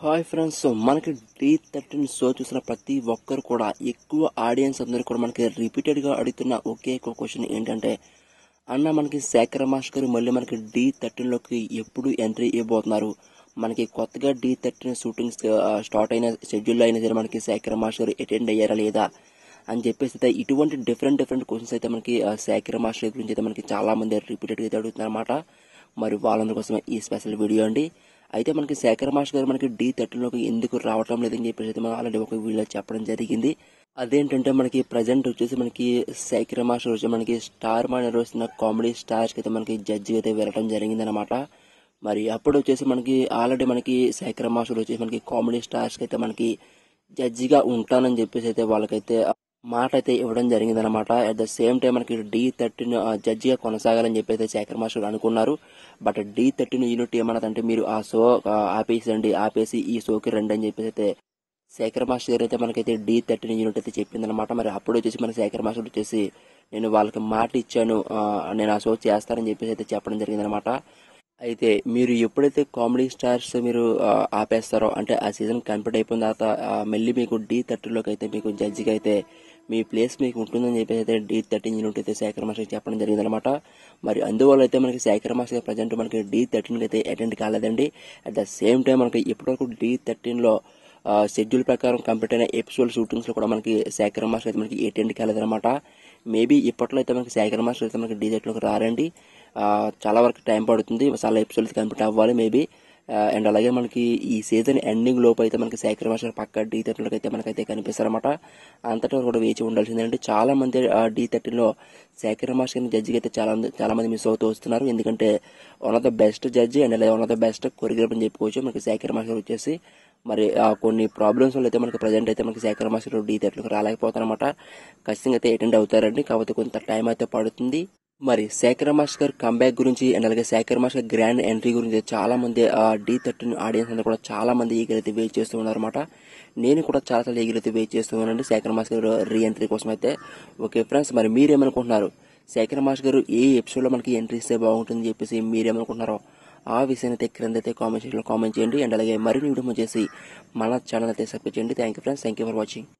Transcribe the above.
Hi friends మనకి D thirteen show చూసిన ప్రతి ఒక్కరు కూడా ఎక్కువ ఆడియన్స్ అందరూ కూడా మనకి రిపీటెడ్గా అడుగుతున్న ఒకే ఒక క్వశ్చన్ ఏంటంటే అన్న మనకి శేఖర్ మాస్కర్ మళ్ళీ మనకి డీ థర్టీన్లోకి ఎప్పుడు ఎంట్రీ ఇవ్వబోతున్నారు? మనకి కొత్తగా డి థర్టీన్ షూటింగ్స్ స్టార్ట్ అయిన షెడ్యూల్ అయిన సరే మనకి శేఖర్ మాస్టర్ అటెండ్ అయ్యారా లేదా? అని చెప్పేసి అయితే ఇటువంటి డిఫరెంట్ డిఫరెంట్ క్వశ్చన్స్ అయితే మనకి ఆ, శేఖర్ మాస్టర్ గురించి అయితే మనకి చాలామంది రిపీటెడ్గా అయితే అడుగుతున్నారు అనమాట మరి వాళ్ళందరి కోసమే ఈ స్పెషల్ వీడియో అండి. అయితే మనకి శేఖర్ మాస్టర్ గారు మనకి డి థర్టీన్లోకి ఎందుకు రావటం లేదని చెప్పేసి అయితే మనం ఆల్రెడీ ఒక వీడియో చెప్పడం జరిగింది. అదేంటంటే మనకి ప్రజెంట్ వచ్చేసి మనకి శేఖర్ మాస్టర్ వచ్చి మనకి స్టార్ మా నిర్వహిస్తున్న కామెడీ స్టార్స్ అయితే మనకి జడ్జి అయితే వెళ్ళడం జరిగింది అనమాట మరి అప్పుడు వచ్చేసి మనకి ఆల్రెడీ మనకి శేఖర్ మాస్టర్ వచ్చేసి మనకి కామెడీ స్టార్స్కి అయితే మనకి జడ్జిగా ఉంటానని చెప్పేసి అయితే వాళ్ళకైతే మాట అయితే ఇవ్వడం జరిగింది అనమాట అట్ ద సేమ్ టైం మనకి డి థర్టీన్ జడ్జిగా కొనసాగాలని చెప్పి అయితే శేఖర్ మాస్టర్ అనుకున్నారు. బట్ డి థర్టీన్ యూనిట్ ఏమన్నదంటే మీరు ఆ షో ఆపేసి ఆపేసి ఈ షోకి రండి అని చెప్పేసి అయితే శేఖర్ మాస్టర్ గారు అయితే మనకైతే డి థర్టీన్ యూనిట్ అయితే చెప్పిందనమాట మరి అప్పుడు వచ్చేసి మన శేఖర్ మాస్టర్ వచ్చేసి నేను వాళ్ళకి మాట ఇచ్చాను నేను ఆ షో చేస్తానని చెప్పేసి అయితే చెప్పడం జరిగిందనమాట అయితే మీరు ఎప్పుడైతే కామెడీ స్టార్స్ మీరు ఆపేస్తారో అంటే ఆ సీజన్ కంప్లీట్ అయిపోయిన తర్వాత మళ్ళీ మీకు డి థర్టీలోకి అయితే మీకు జడ్జిగా అయితే మీ ప్లేస్ మీకు ఉంటుందని చెప్పేసి అయితే డి థర్టీన్ యూనిట్ అయితే శేఖర్ మాస్టర్ చెప్పడం జరిగింది అనమాట మరి అందువల్ల అయితే మనకి శేఖర్ మాస్టర్ ప్రజెంట్ మనకి డి థర్టీన్కి అయితే అటెండ్ కాలేదండి. అట్ ద సేమ్ టైం మనకి ఇప్పటివరకు డి థర్టీన్లో షెడ్యూల్ ప్రకారం కంప్లీట్ అయిన ఎపిసోడ్ షూటింగ్స్లో కూడా మనకి శేఖర్ మాస్టర్ అయితే మనకి అటెండ్ కాలేదనమాట మేబీ ఇప్పట్లో అయితే మనకి శేఖర్ మాస్టర్ అయితే మనకి డీజెట్లోకి రారండి. చాలా వరకు టైం పడుతుంది. చాలా ఎపిసోడ్స్ కంప్లీట్ అవ్వాలి మేబీ అండ్ అలాగే మనకి ఈ సీజన్ ఎండింగ్ లోపు అయితే మనకి శేఖర్ మాస్టర్ పక్క డీ థర్టీన్లోకి అయితే మనకైతే కనిపిస్తారన్నమాట. అంతటా కూడా వేచి ఉండాల్సిందంటే చాలా మంది డీ థర్టీన్లో శేఖర్ మాస్టర్ జడ్జికి అయితే చాలా మంది- చాలా మంది మిస్ అవుతూ వస్తున్నారు. ఎందుకంటే one of the best judge and అలాగే one of the best choreographer అని చెప్పుకోవచ్చు. మనకి శేఖర్ మాస్టర్ వచ్చేసి మరి ఆ కొన్ని ప్రాబ్లమ్స్ వల్ల అయితే మనకి ప్రజెంట్ అయితే మనకి శేఖర్ మాస్టర్ డీ థర్టీలోకి రాలేకపోతారనమాట ఖచ్చితంగా అయితే అటెండ్ అవుతారండి. కాకపోతే కొంత టైం అయితే పడుతుంది. మరి శేఖర్ మాస్టర్ కంబ్యాక్ గురించి అండ్ అలాగే శేఖర్ మాస్టర్ గ్రాండ్ ఎంట్రీ గురించి చాలా మంది డీ డి థర్టీన్ ఆడియన్స్ అంతా కూడా చాలా మంది ఈగలైతే వెయిట్ చేస్తూ ఉన్నారన్నమాట. నేను కూడా చాలా చాలా ఈగరైతే వెయిట్ చేస్తూ ఉన్నానండి శేఖర్ మాస్టర్ రీ ఎంట్రీ కోసం అయితే. ఓకే ఫ్రెండ్స్ మరి మీరేమనుకుంటున్నారు? శేఖర్ మాస్టర్ గారు ఏ ఎపిసోడ్లో మనకి ఎంట్రీ ఇస్తే బాగుంటుంది చెప్పేసి మీరేమనుకుంటున్నారో ఆ విషయాన్ని అయితే క్రింద అయితే కామెంట్ సెక్షన్లో కామెంట్ చేయండి. అండ్ అలాగే మరిన్ని వీడియో చేసి మన ఛానల్ అయితే సబ్స్క్రైబ్ చేయండి. Thank you friends thank you for watching